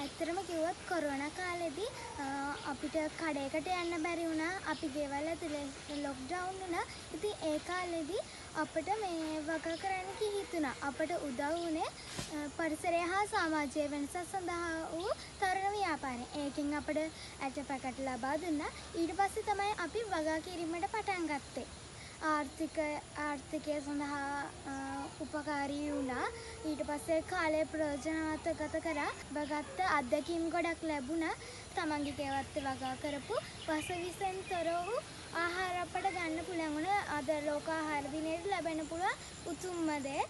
ඇත්තටම කිව්වොත් කොරෝනා කාලෙදී අපිට කඩේකට යන්න බැරි වුණා. අපි ගෙවල් ඇතුලේ ලොක්ඩවුන් වුණා. ඉතින් ඒ කාලෙදී අපිට මේ වගා කරන්න හිතුණා. අපට උදව් වුණේ පරිසරය හා සමාජයේ වෙනසක් සඳහා වූ තරුණ ව්‍යාපාරය. ඒකෙන් අපට ඇට පැකට් ලබා දුන්නා. ඊට පස්සේ තමයි අපි වගා කිරීමට පටන් ගත්තේ. ආර්ථිකය ආර්ථිකය සඳහා උපකාරී වුණා. ඊට පස්සේ කාලය ප්‍රයෝජනවත් ගත කරා. ගත්ත අත්දැකීම් ගොඩක් ලැබුණා. තමන්ගේ ගෙවත්තේ වගා කරපු වසවිසෙන් තොර වූ ආහාර අපට ගන්න පුළුවන් වුණා. අද ලෝක ආහාර දිනයට ලැබෙන්න පුළුවන් උතුම්ම දේ.